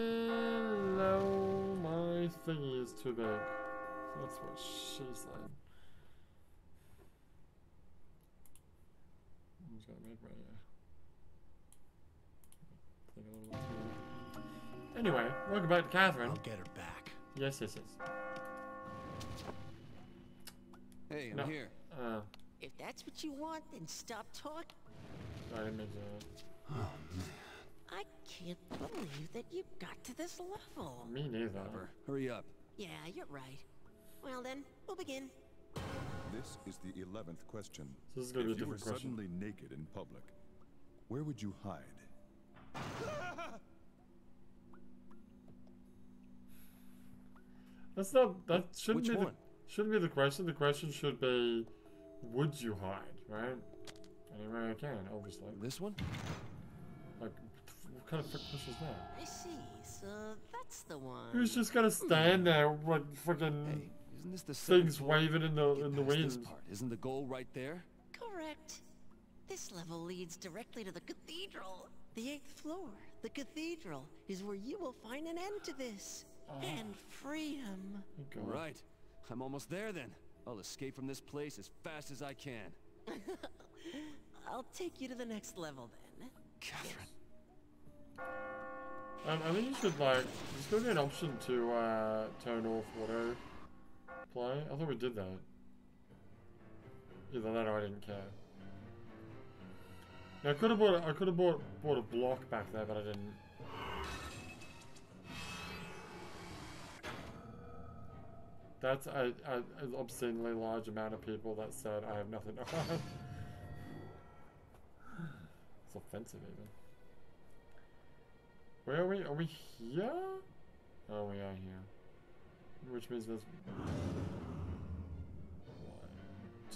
Hello, my thingy is too big. That's what she said. I'm just gonna make my uh, thing a little too. Anyway, welcome back to Catherine. I'll get her back. Yes, yes, yes. Hey, I'm No. here. Uh, If that's what you want, then stop talking. I didn't mean to. I can't believe that you got to this level. Me neither. Pepper, hurry up. Yeah, you're right. Well then, we'll begin. This is the eleventh question. So this is gonna be a if you were question. suddenly naked in public, where would you hide? That's not. That shouldn't Which be one? the shouldn't be the question. The question should be, would you hide? Right? Anywhere I can, obviously. This one? Like, what kind of frick question is that? I see. So that's the one. Who's just gonna stand there like freaking Hey, isn't this the things waving in the Get in the past This wind? part. Isn't the goal right there? Correct. This level leads directly to the cathedral. The eighth floor, the cathedral, is where you will find an end to this. Ah. And freedom. God. Right. I'm almost there then. I'll escape from this place as fast as I can. I'll take you to the next level then. Catherine. Um, I think you should like. There's gonna be an option to uh, turn off auto play. I thought we did that. Either that or I didn't care. Now, I could have bought. I could have bought bought a block back there, but I didn't. That's a, a, an obscenely large amount of people that said I have nothing to hide. it's offensive even. Where are we? Are we here? Oh, we are here. Which means there's...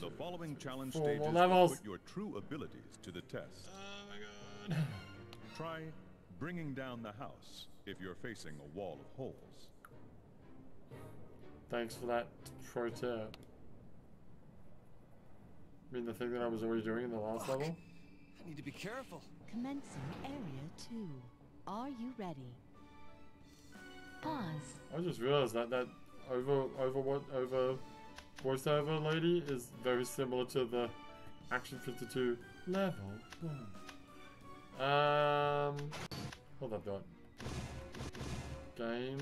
The following challenge Four stages more will levels. put your true abilities to the test. Oh my god. Try bringing down the house if you're facing a wall of holes. Thanks for that pro tip. I mean the thing that I was already doing in the last Fuck. level? I need to be careful. Commencing Area 2. Are you ready? Pause. I just realized that that over over what over voiceover lady is very similar to the Action 52 level one. Um, hold that thought. Game.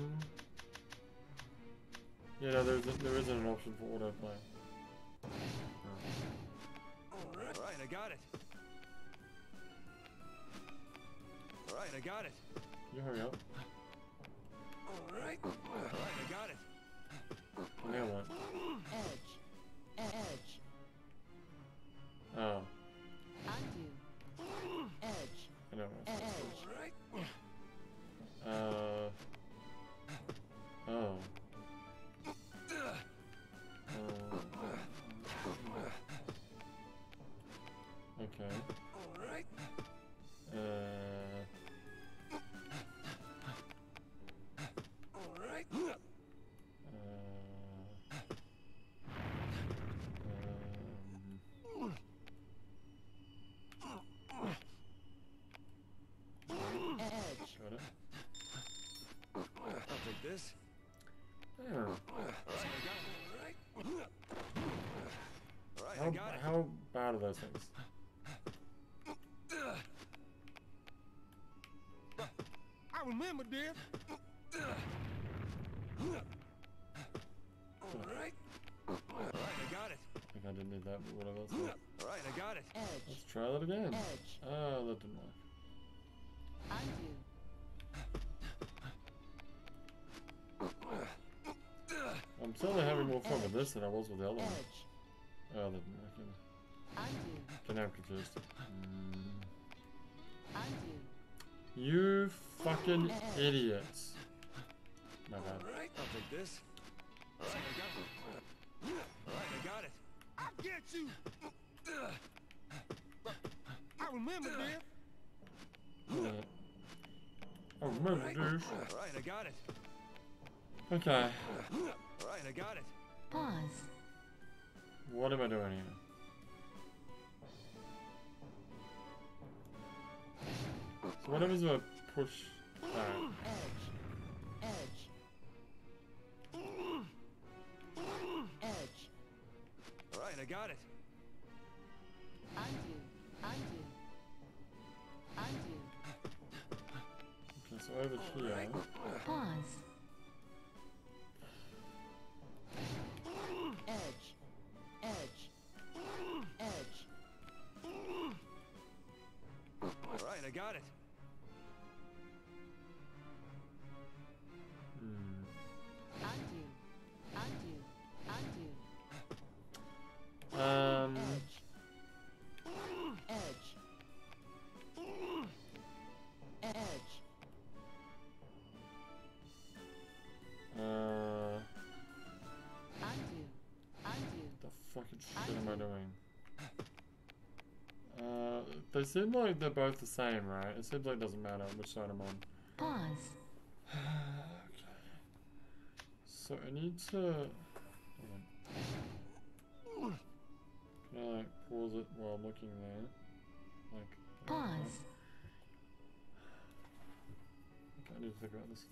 Yeah, no, there isn't, there isn't an option for autoplay. Alright, I got it. I got it. You hurry up. Alright. Alright, I got it. Now what? Edge. Edge. Oh, those things? I remember, dear. Alright. Alright, I got it. I think I didn't need that, but whatever. Let's. Alright, I got it. Edge. let's try that again. Edge. Oh, that didn't work. Undo. I'm certainly having more fun with this than I was with the other one. Oh, that didn't work either. Undo. Okay, now I'm confused. Mm. You fucking idiots. My bad. Alright, I'll take this. Alright, I got it. Alright, I got it. I get you. I remember, dear. Yeah. Oh, remember, dude. Alright, I got it. Okay. Alright, I got it. Pause. What am I doing here? So what happens if I push Alright. Edge. Edge. Edge. All right, I got it. Undo. Undo. Undo. Okay, so over here. Pause. Edge. Edge. Edge. All right, I got it. Uh, seems like they're both the same, right? It seems like it doesn't matter which side I'm on. Pause. okay. So I need to. Can I like pause it while I'm looking there? Like. Pause. Okay, I need to think about this.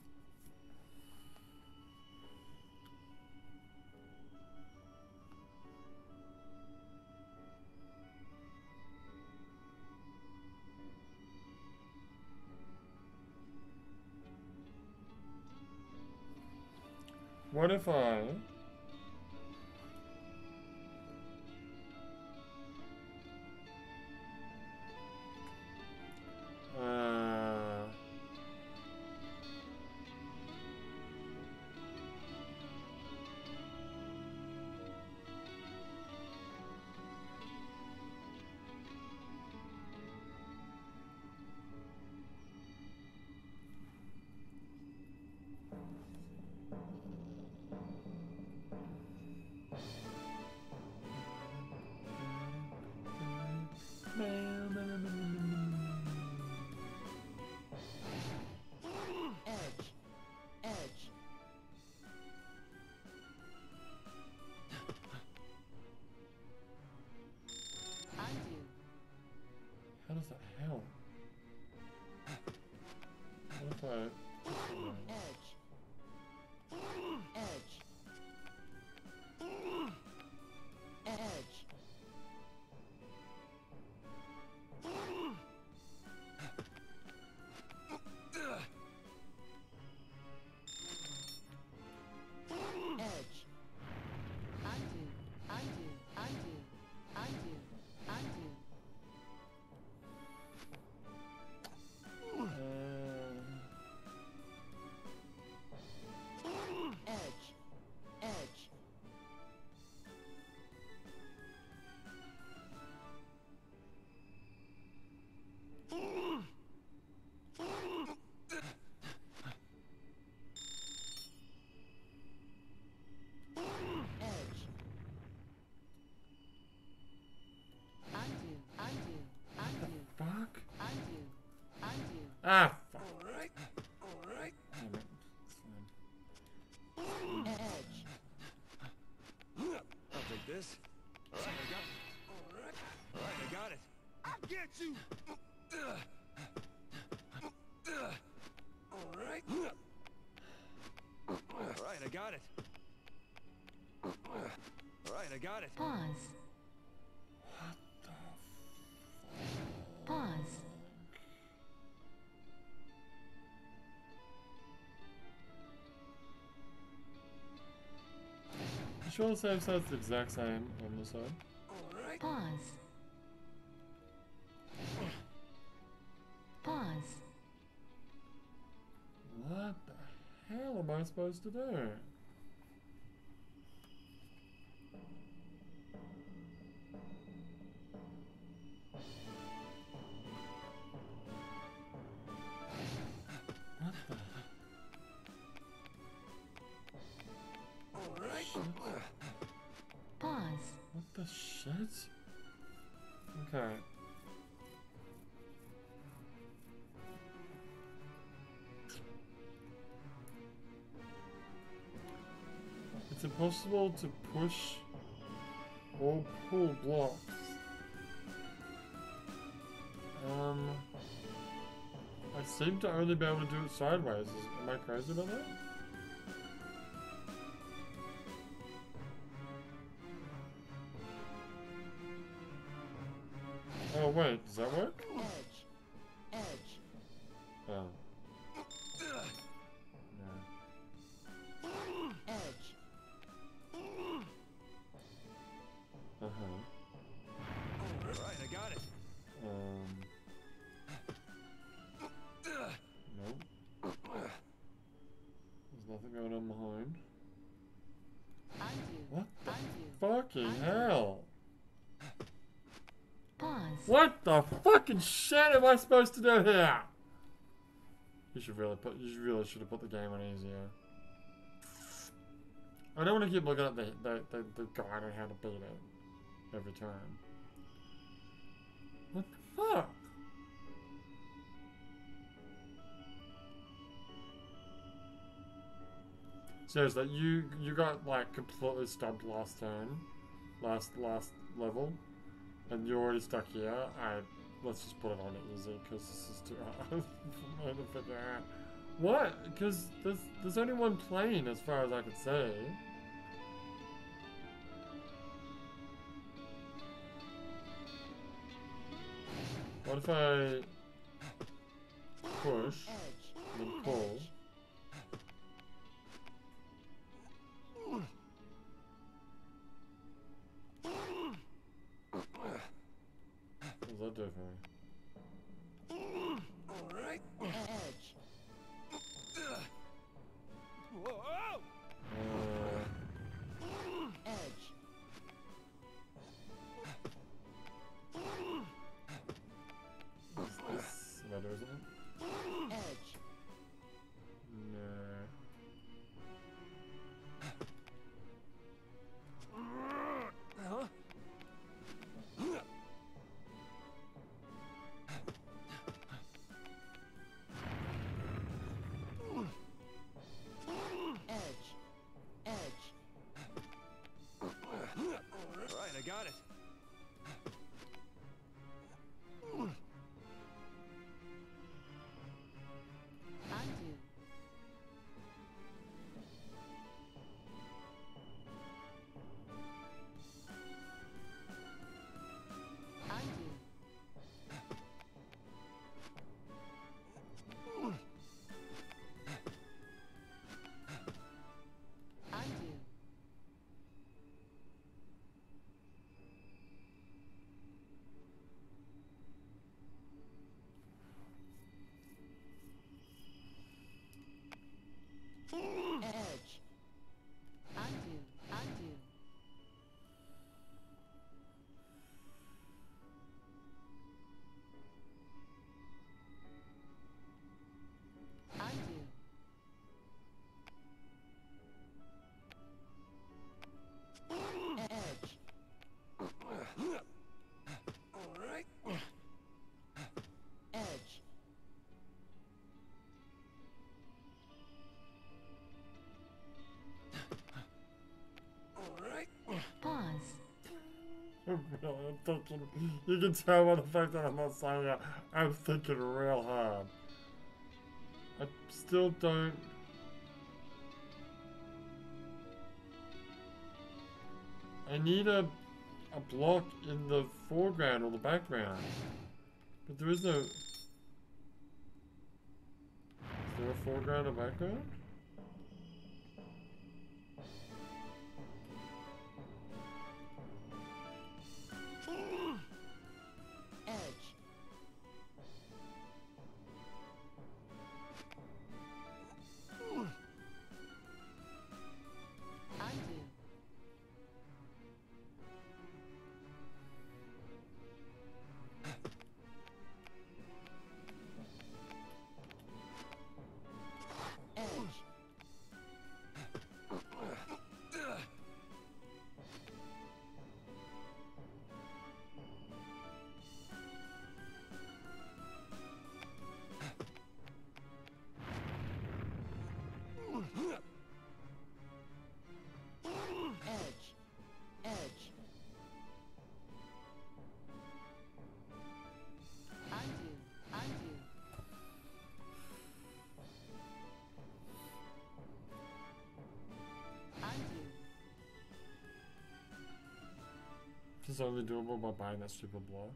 What uh, Does that? What I I got it. All right, I got it. Pause. Pause. You sure the same side's the exact same on the side? Am I supposed to do? All right. Pause. what the shit? Okay. It's impossible to push or pull blocks. Um, I seem to only be able to do it sideways. Is, am I crazy about that? Oh wait, does that work? Edge. Edge. Oh. I supposed to do here? You should really put. You really should have put the game on easier. I don't want to keep looking at the the, the, the guide on how to beat it every time. What the fuck? Seriously, you you got like completely stumped last turn, last last level, and you're already stuck here. I let's just put it on easy because this is too hard for figure. What? Because there's there's only one plane as far as I can see. What if I push and pull? Thinking. You can tell by the fact that I'm not saying it. I'm thinking real hard. I still don't. I need a a block in the foreground or the background, but there is no. Is there a foreground or background? Only doable by buying that stupid block.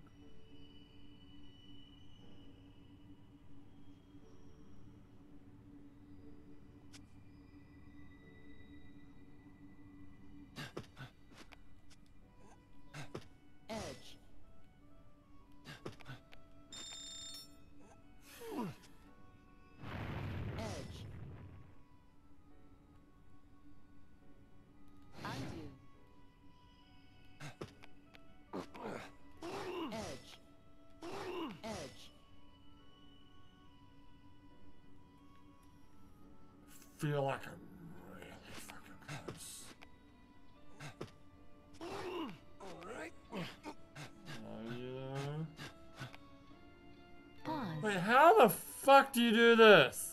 Feel like I'm really fucking close. Alright. Oh, yeah. Pause. Wait, how the fuck do you do this?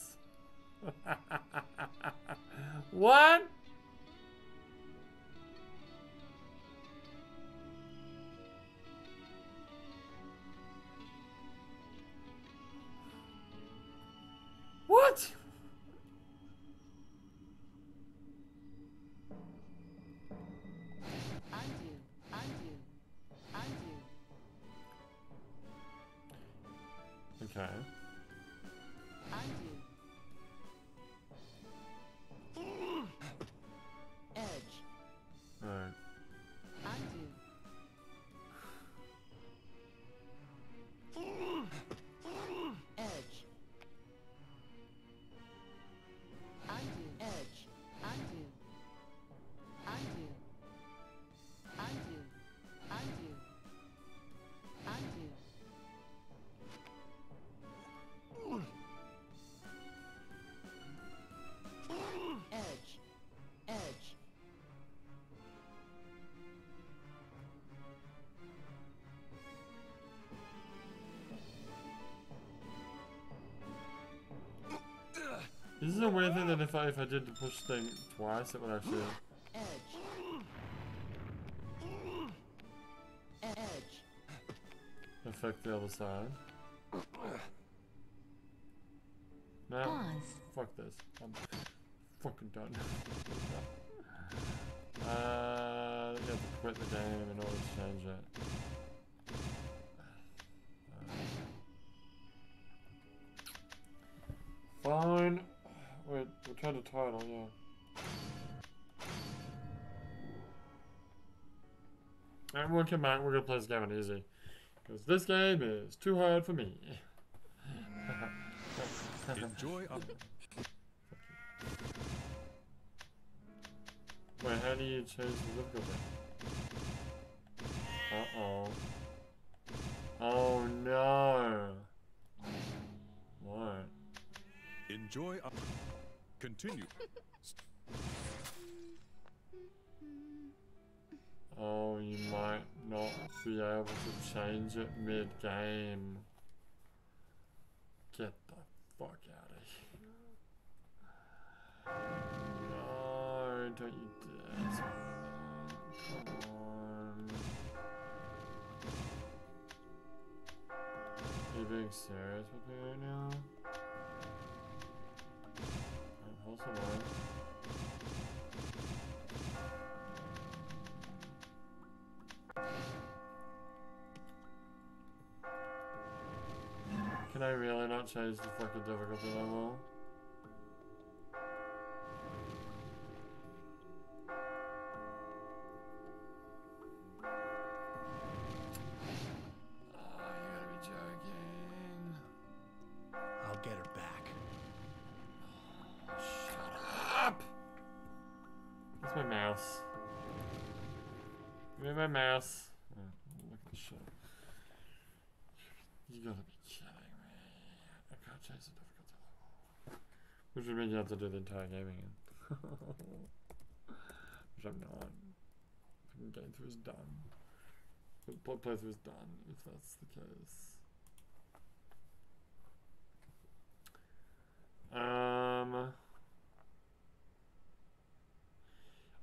A weird thing that if I if I did the push thing twice, it would actually Edge. Edge. affect the other side. No, Pause. fuck this. I'm fucking done. uh, you have to quit the game in order to change it. Return to title, yeah. And we'll come back, we're gonna play this game on easy. Because this game is too hard for me. Enjoy up. Wait, how do you change the difficulty? Uh oh. Oh no. What? Enjoy up. Continue. Oh, you might not be able to change it mid game. Get the fuck out of here. No, don't you dare. Come on. Are you being serious with me right now? Can I really not change the fucking difficulty level? Have to do the entire game again. Which I'm not. Game through is done. Play- playthrough is done, if that's the case. Um.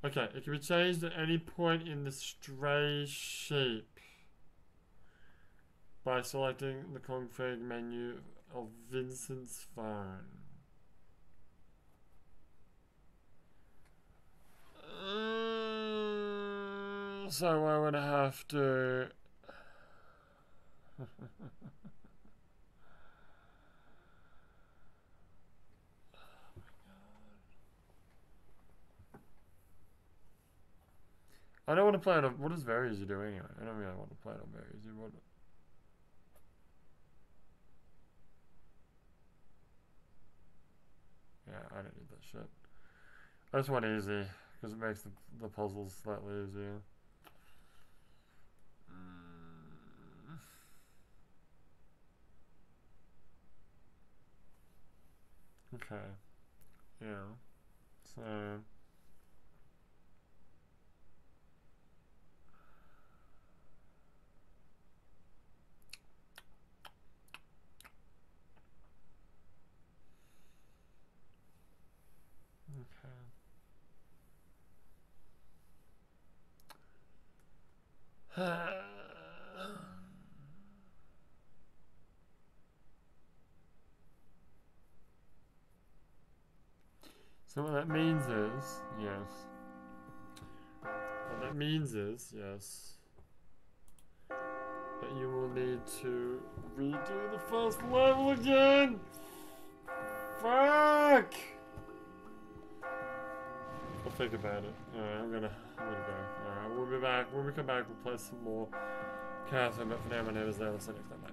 Okay, it can be changed at any point in the stray sheep by selecting the config menu of Vincent's phone. Uh, So I would have to. I don't want to play it on. What does easy do anyway? I don't really want to play it on easy. What? Yeah, I don't need that shit. I just want easy because it makes the, the puzzles slightly easier. Mm. Okay. Yeah. So. Okay. So what that means is, yes. What that means is, yes, that you will need to redo the first level again. Fuck! I'll think about it. Alright, I'm gonna, I'm gonna go. Alright, we'll be back. When we come back, we'll play some more Catherine, but for now, my name is Leon. I'll see you next time. Bye.